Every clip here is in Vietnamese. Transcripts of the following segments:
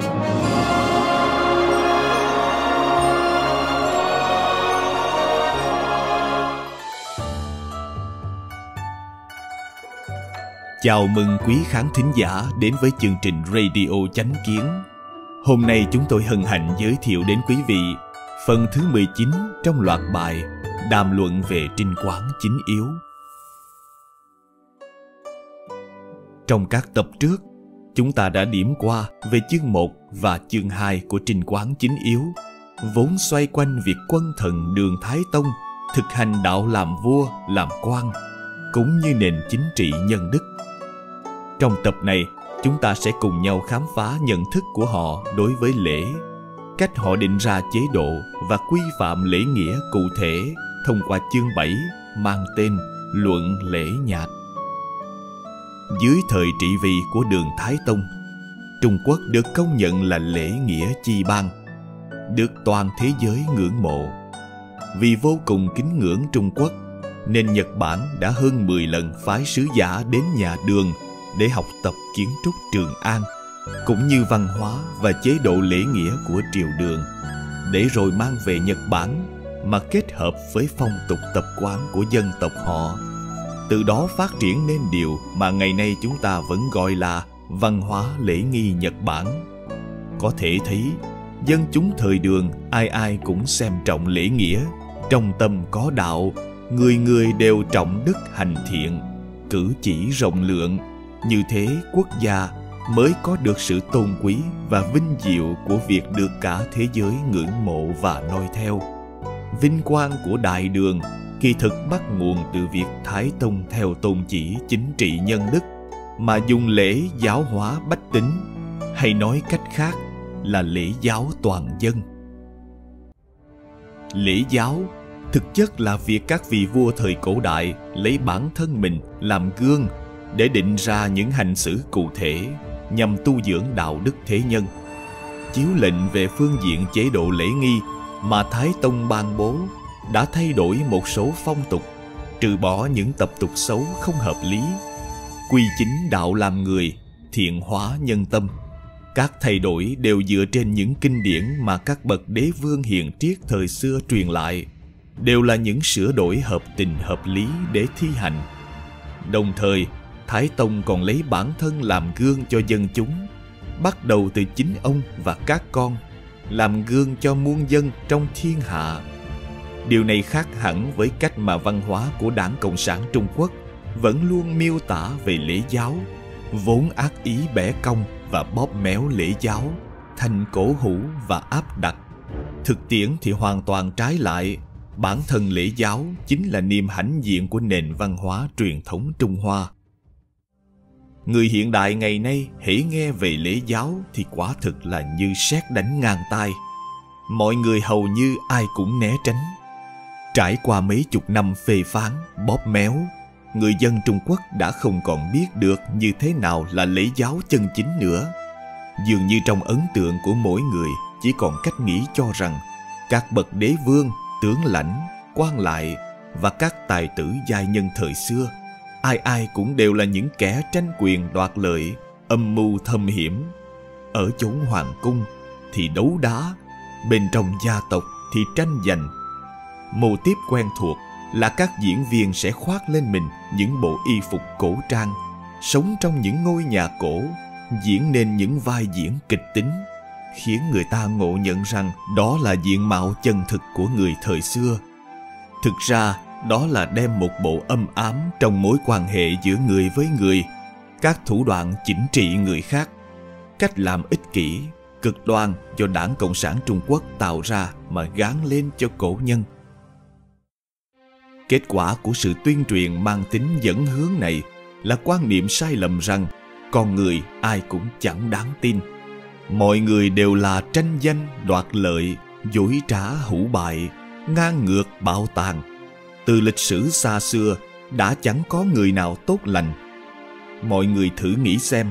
Chào mừng quý khán thính giả đến với chương trình Radio Chánh Kiến. Hôm nay chúng tôi hân hạnh giới thiệu đến quý vị phần thứ 19 trong loạt bài đàm luận về trinh quán chính yếu. Trong các tập trước, chúng ta đã điểm qua về chương 1 và chương 2 của trình quán chính yếu, vốn xoay quanh việc quân thần Đường Thái Tông thực hành đạo làm vua, làm quan, cũng như nền chính trị nhân đức trong tập này, chúng ta sẽ cùng nhau khám phá nhận thức của họ đối với lễ, cách họ định ra chế độ và quy phạm lễ nghĩa cụ thể thông qua chương 7 mang tên Luận Lễ Nhạc. Dưới thời trị vì của đường Thái Tông, Trung Quốc được công nhận là lễ nghĩa chi bang, được toàn thế giới ngưỡng mộ. Vì vô cùng kính ngưỡng Trung Quốc, nên Nhật Bản đã hơn 10 lần phái sứ giả đến nhà đường để học tập kiến trúc Trường An cũng như văn hóa và chế độ lễ nghĩa của triều đường để rồi mang về Nhật Bản mà kết hợp với phong tục tập quán của dân tộc họ từ đó phát triển nên điều mà ngày nay chúng ta vẫn gọi là văn hóa lễ nghi Nhật Bản. Có thể thấy, dân chúng thời đường ai ai cũng xem trọng lễ nghĩa. Trong tâm có đạo, người người đều trọng đức hành thiện, cử chỉ rộng lượng. Như thế quốc gia mới có được sự tôn quý và vinh diệu của việc được cả thế giới ngưỡng mộ và noi theo. Vinh quang của Đại Đường kỳ thực bắt nguồn từ việc Thái Tông theo tôn chỉ chính trị nhân đức, mà dùng lễ giáo hóa bách tính, hay nói cách khác là lễ giáo toàn dân. Lễ giáo thực chất là việc các vị vua thời cổ đại lấy bản thân mình làm gương để định ra những hành xử cụ thể nhằm tu dưỡng đạo đức thế nhân chiếu lệnh về phương diện chế độ lễ nghi mà thái tông ban bố đã thay đổi một số phong tục trừ bỏ những tập tục xấu không hợp lý. Quy chính đạo làm người thiện hóa nhân tâm. Các thay đổi đều dựa trên những kinh điển mà các bậc đế vương hiền triết thời xưa truyền lại đều là những sửa đổi hợp tình hợp lý để thi hành. Đồng thời Thái Tông còn lấy bản thân làm gương cho dân chúng, bắt đầu từ chính ông và các con, làm gương cho muôn dân trong thiên hạ. Điều này khác hẳn với cách mà văn hóa của Đảng Cộng sản Trung Quốc vẫn luôn miêu tả về lễ giáo, vốn ác ý bẻ cong và bóp méo lễ giáo, thành cổ hủ và áp đặt. Thực tiễn thì hoàn toàn trái lại, bản thân lễ giáo chính là niềm hãnh diện của nền văn hóa truyền thống Trung Hoa Người hiện đại ngày nay hễ nghe về lễ giáo thì quả thực là như sét đánh ngang tai. Mọi người hầu như ai cũng né tránh. Trải qua mấy chục năm phê phán, bóp méo, người dân Trung Quốc đã không còn biết được như thế nào là lễ giáo chân chính nữa. Dường như trong ấn tượng của mỗi người chỉ còn cách nghĩ cho rằng các bậc đế vương, tướng lãnh, quan lại và các tài tử giai nhân thời xưa ai ai cũng đều là những kẻ tranh quyền đoạt lợi, âm mưu thâm hiểm. Ở chốn hoàng cung thì đấu đá, bên trong gia tộc thì tranh giành. Mô tiếp quen thuộc là các diễn viên sẽ khoác lên mình những bộ y phục cổ trang, sống trong những ngôi nhà cổ, diễn nên những vai diễn kịch tính, khiến người ta ngộ nhận rằng đó là diện mạo chân thực của người thời xưa. Thực ra, đó là đem một bộ âm ám trong mối quan hệ giữa người với người các thủ đoạn chỉnh trị người khác cách làm ích kỷ cực đoan do đảng cộng sản trung quốc tạo ra mà gán lên cho cổ nhân kết quả của sự tuyên truyền mang tính dẫn hướng này là quan niệm sai lầm rằng con người ai cũng chẳng đáng tin. Mọi người đều là tranh danh, đoạt lợi, dối trá hữu bại, ngang ngược, bạo tàn. Từ lịch sử xa xưa, đã chẳng có người nào tốt lành. Mọi người thử nghĩ xem,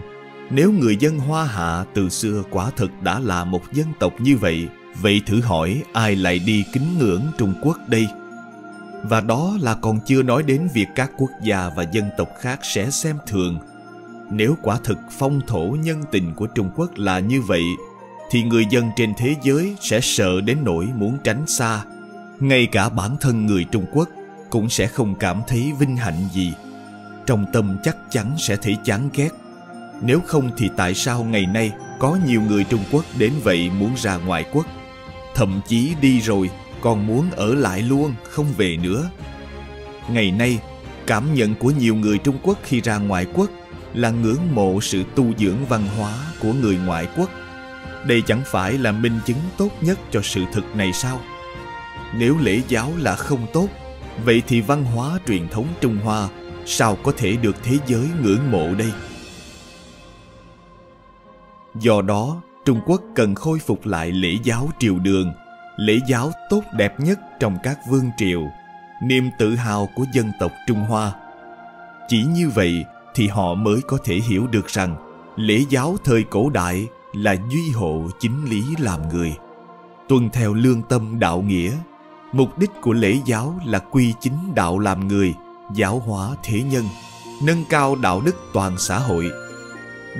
nếu người dân hoa hạ từ xưa quả thực đã là một dân tộc như vậy vậy thử hỏi ai lại đi kính ngưỡng trung quốc đây? Và đó là còn chưa nói đến việc các quốc gia và dân tộc khác sẽ xem thường nếu quả thực phong thổ nhân tình của trung quốc là như vậy, thì người dân trên thế giới sẽ sợ đến nỗi muốn tránh xa. Ngay cả bản thân người Trung Quốc cũng sẽ không cảm thấy vinh hạnh gì. Trong tâm chắc chắn sẽ thấy chán ghét. Nếu không thì tại sao ngày nay có nhiều người Trung Quốc đến vậy muốn ra ngoại quốc? Thậm chí đi rồi còn muốn ở lại luôn, không về nữa. Ngày nay, cảm nhận của nhiều người Trung Quốc khi ra ngoại quốc là ngưỡng mộ sự tu dưỡng văn hóa của người ngoại quốc. Đây chẳng phải là minh chứng tốt nhất cho sự thực này sao? Nếu lễ giáo là không tốt, vậy thì văn hóa truyền thống Trung Hoa sao có thể được thế giới ngưỡng mộ đây? Do đó, Trung Quốc cần khôi phục lại lễ giáo triều đường, lễ giáo tốt đẹp nhất trong các vương triều, niềm tự hào của dân tộc Trung Hoa. Chỉ như vậy thì họ mới có thể hiểu được rằng lễ giáo thời cổ đại là duy hộ chính lý làm người. Tuân theo lương tâm đạo nghĩa, mục đích của lễ giáo là quy chính đạo làm người, giáo hóa thế nhân, nâng cao đạo đức toàn xã hội.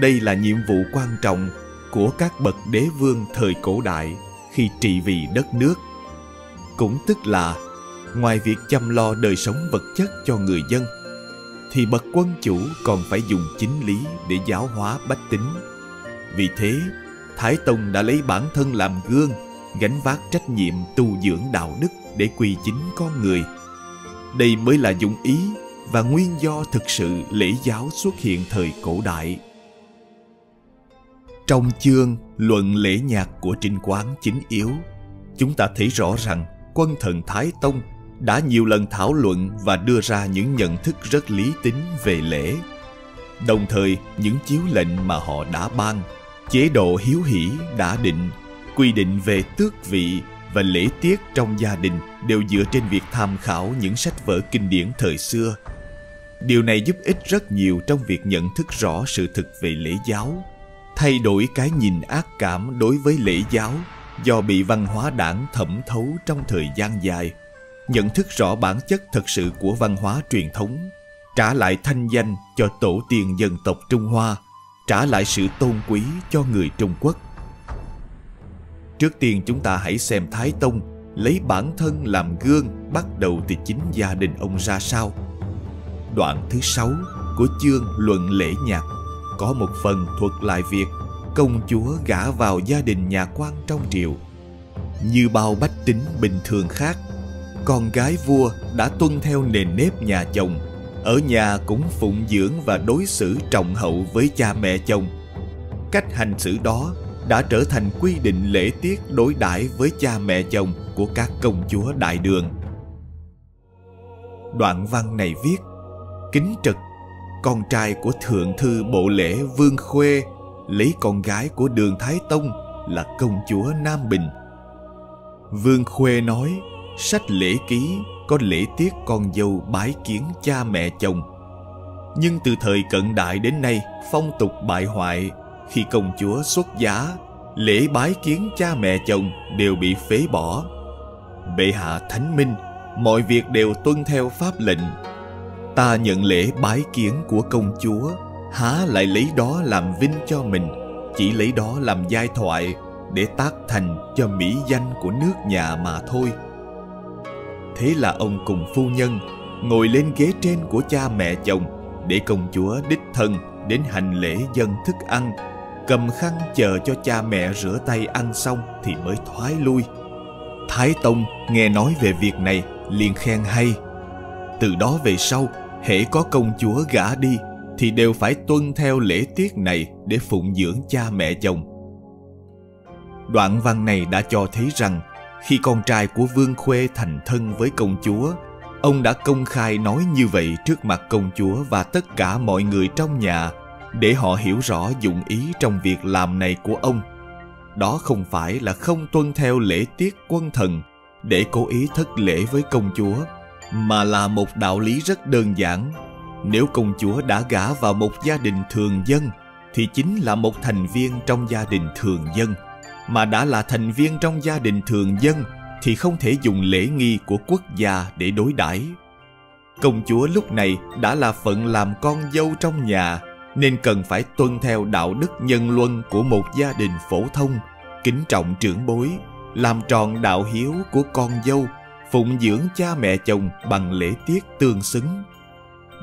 Đây là nhiệm vụ quan trọng của các bậc đế vương thời cổ đại khi trị vì đất nước. Cũng tức là ngoài việc chăm lo đời sống vật chất cho người dân thì bậc quân chủ còn phải dùng chính lý để giáo hóa bách tính. Vì thế, Thái Tông đã lấy bản thân làm gương, gánh vác trách nhiệm tu dưỡng đạo đức để quy chính con người. Đây mới là dụng ý và nguyên do thực sự lễ giáo xuất hiện thời cổ đại. Trong chương Luận lễ nhạc của Trinh Quán chính yếu, chúng ta thấy rõ rằng quân thần Thái Tông đã nhiều lần thảo luận và đưa ra những nhận thức rất lý tính về lễ. Đồng thời, những chiếu lệnh mà họ đã ban, chế độ hiếu hỷ đã định, quy định về tước vị và lễ tiết trong gia đình đều dựa trên việc tham khảo những sách vở kinh điển thời xưa. Điều này giúp ích rất nhiều trong việc nhận thức rõ sự thực về lễ giáo, thay đổi cái nhìn ác cảm đối với lễ giáo do bị văn hóa đảng thẩm thấu trong thời gian dài nhận thức rõ bản chất thật sự của văn hóa truyền thống, trả lại thanh danh cho tổ tiên dân tộc Trung Hoa, trả lại sự tôn quý cho người Trung Quốc. Trước tiên chúng ta hãy xem Thái Tông lấy bản thân làm gương bắt đầu từ chính gia đình ông ra sao. Đoạn thứ sáu của chương Luận Lễ Nhạc có một phần thuật lại việc công chúa gả vào gia đình nhà quan trong triều. Như bao bách tính bình thường khác, con gái vua đã tuân theo nền nếp nhà chồng ở nhà cũng phụng dưỡng và đối xử trọng hậu với cha mẹ chồng cách hành xử đó đã trở thành quy định lễ tiết đối đãi với cha mẹ chồng của các công chúa đại đường đoạn văn này viết kính trực con trai của thượng thư bộ lễ vương khuê lấy con gái của đường thái tông là công chúa nam bình vương khuê nói sách lễ ký có lễ tiết con dâu bái kiến cha mẹ chồng. Nhưng từ thời cận đại đến nay, phong tục bại hoại, khi công chúa xuất giá, lễ bái kiến cha mẹ chồng đều bị phế bỏ. Bệ hạ thánh minh, mọi việc đều tuân theo pháp lệnh. Ta nhận lễ bái kiến của công chúa, há lại lấy đó làm vinh cho mình, chỉ lấy đó làm giai thoại để tác thành cho mỹ danh của nước nhà mà thôi. Thế là ông cùng phu nhân ngồi lên ghế trên của cha mẹ chồng để công chúa đích thân đến hành lễ dân thức ăn, cầm khăn chờ cho cha mẹ rửa tay ăn xong thì mới thoái lui. Thái Tông nghe nói về việc này liền khen hay. Từ đó về sau, hễ có công chúa gả đi thì đều phải tuân theo lễ tiết này để phụng dưỡng cha mẹ chồng. Đoạn văn này đã cho thấy rằng khi con trai của Vương Khuê thành thân với công chúa, ông đã công khai nói như vậy trước mặt công chúa và tất cả mọi người trong nhà để họ hiểu rõ dụng ý trong việc làm này của ông. Đó không phải là không tuân theo lễ tiết quân thần để cố ý thất lễ với công chúa, mà là một đạo lý rất đơn giản. Nếu công chúa đã gả vào một gia đình thường dân, thì chính là một thành viên trong gia đình thường dân mà đã là thành viên trong gia đình thường dân thì không thể dùng lễ nghi của quốc gia để đối đãi công chúa lúc này đã là phận làm con dâu trong nhà nên cần phải tuân theo đạo đức nhân luân của một gia đình phổ thông kính trọng trưởng bối, làm tròn đạo hiếu của con dâu, phụng dưỡng cha mẹ chồng bằng lễ tiết tương xứng.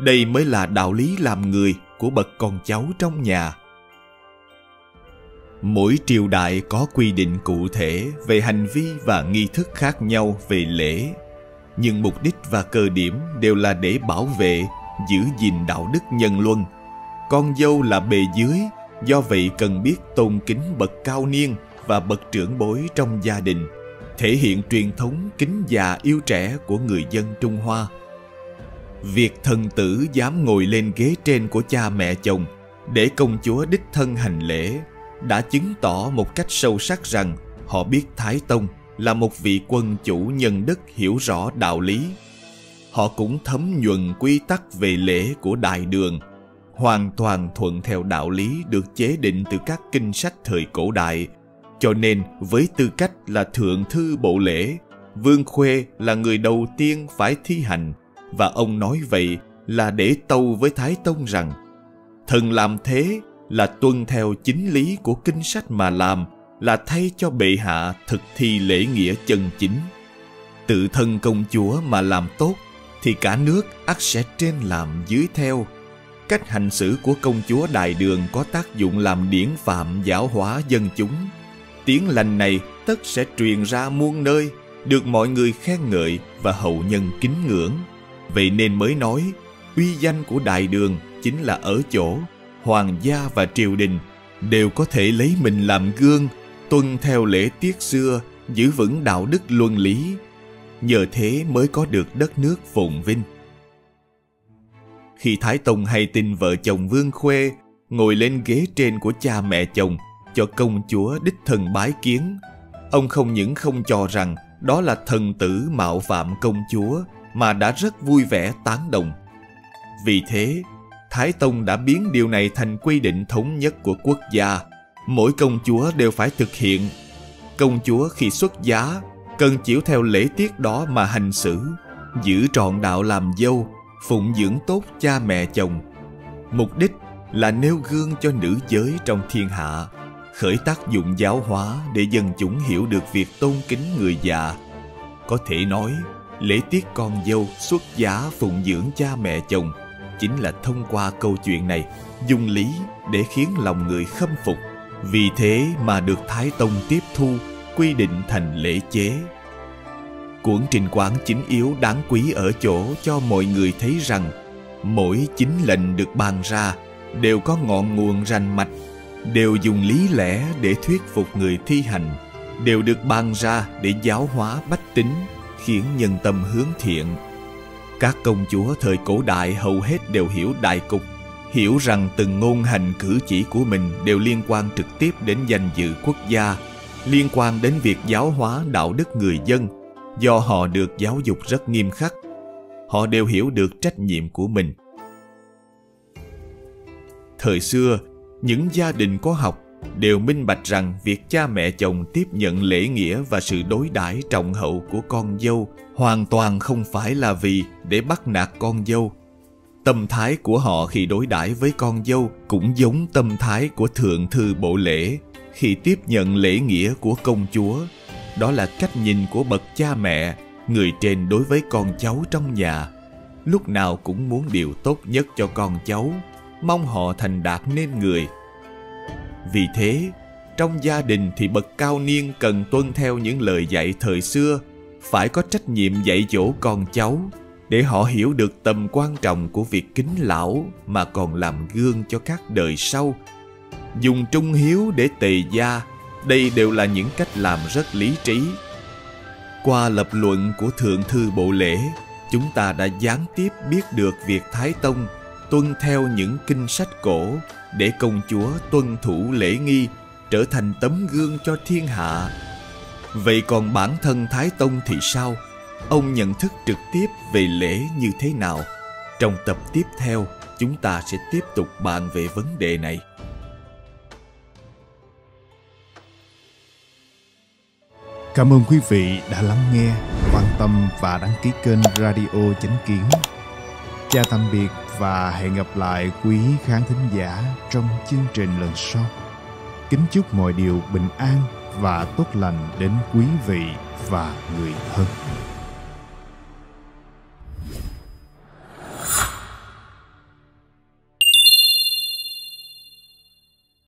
Đây mới là đạo lý làm người của bậc con cháu trong nhà. Mỗi triều đại có quy định cụ thể về hành vi và nghi thức khác nhau về lễ, nhưng mục đích và cơ điểm đều là để bảo vệ, giữ gìn đạo đức nhân luân. Con dâu là bề dưới, do vậy cần biết tôn kính bậc cao niên và bậc trưởng bối trong gia đình, thể hiện truyền thống kính già yêu trẻ của người dân Trung Hoa. Việc thần tử dám ngồi lên ghế trên của cha mẹ chồng để công chúa đích thân hành lễ đã chứng tỏ một cách sâu sắc rằng họ biết Thái Tông là một vị quân chủ nhân đức hiểu rõ đạo lý. Họ cũng thấm nhuần quy tắc về lễ của đại đường, hoàn toàn thuận theo đạo lý được chế định từ các kinh sách thời cổ đại. Cho nên với tư cách là thượng thư bộ lễ, Vương Khuê là người đầu tiên phải thi hành và ông nói vậy là để tâu với Thái Tông rằng thần làm thế là tuân theo chính lý của kinh sách mà làm là thay cho bệ hạ thực thi lễ nghĩa chân chính. Tự thân công chúa mà làm tốt thì cả nước ắt sẽ trên làm dưới theo. Cách hành xử của công chúa Đại Đường có tác dụng làm điển phạm giáo hóa dân chúng. Tiếng lành này tất sẽ truyền ra muôn nơi, được mọi người khen ngợi và hậu nhân kính ngưỡng. Vậy nên mới nói, uy danh của Đại Đường chính là ở chỗ hoàng gia và triều đình đều có thể lấy mình làm gương, tuân theo lễ tiết xưa, giữ vững đạo đức luân lý. Nhờ thế mới có được đất nước phồn vinh. Khi Thái Tông hay tin vợ chồng Vương Khuê ngồi lên ghế trên của cha mẹ chồng cho công chúa đích thân bái kiến, ông không những không cho rằng đó là thần tử mạo phạm công chúa mà đã rất vui vẻ tán đồng. Vì thế, Thái Tông đã biến điều này thành quy định thống nhất của quốc gia. Mỗi công chúa đều phải thực hiện. Công chúa khi xuất giá cần chịu theo lễ tiết đó mà hành xử, giữ trọn đạo làm dâu, phụng dưỡng tốt cha mẹ chồng. Mục đích là nêu gương cho nữ giới trong thiên hạ, khởi tác dụng giáo hóa để dân chúng hiểu được việc tôn kính người già. Có thể nói, lễ tiết con dâu xuất giá phụng dưỡng cha mẹ chồng chính là thông qua câu chuyện này dùng lý để khiến lòng người khâm phục vì thế mà được thái tông tiếp thu quy định thành lễ chế cuốn trình quán chính yếu đáng quý ở chỗ cho mọi người thấy rằng mỗi chính lệnh được bàn ra đều có ngọn nguồn rành mạch đều dùng lý lẽ để thuyết phục người thi hành đều được ban ra để giáo hóa bách tính khiến nhân tâm hướng thiện các công chúa thời cổ đại hầu hết đều hiểu đại cục, hiểu rằng từng ngôn hành cử chỉ của mình đều liên quan trực tiếp đến danh dự quốc gia, liên quan đến việc giáo hóa đạo đức người dân, do họ được giáo dục rất nghiêm khắc. Họ đều hiểu được trách nhiệm của mình. Thời xưa, những gia đình có học đều minh bạch rằng việc cha mẹ chồng tiếp nhận lễ nghĩa và sự đối đãi trọng hậu của con dâu hoàn toàn không phải là vì để bắt nạt con dâu. Tâm thái của họ khi đối đãi với con dâu cũng giống tâm thái của thượng thư bộ lễ khi tiếp nhận lễ nghĩa của công chúa. Đó là cách nhìn của bậc cha mẹ, người trên đối với con cháu trong nhà. Lúc nào cũng muốn điều tốt nhất cho con cháu, mong họ thành đạt nên người vì thế, trong gia đình thì bậc cao niên cần tuân theo những lời dạy thời xưa, phải có trách nhiệm dạy dỗ con cháu để họ hiểu được tầm quan trọng của việc kính lão mà còn làm gương cho các đời sau. Dùng trung hiếu để tề gia, đây đều là những cách làm rất lý trí. Qua lập luận của Thượng Thư Bộ Lễ, chúng ta đã gián tiếp biết được việc Thái Tông tuân theo những kinh sách cổ để công chúa tuân thủ lễ nghi trở thành tấm gương cho thiên hạ. Vậy còn bản thân thái tông thì sao? Ông nhận thức trực tiếp về lễ như thế nào? Trong tập tiếp theo chúng ta sẽ tiếp tục bàn về vấn đề này. Cảm ơn quý vị đã lắng nghe, quan tâm và đăng ký kênh Radio Chánh Kiến. Chào tạm biệt và hẹn gặp lại quý khán thính giả trong chương trình lần sau. Kính chúc mọi điều bình an và tốt lành đến quý vị và người thân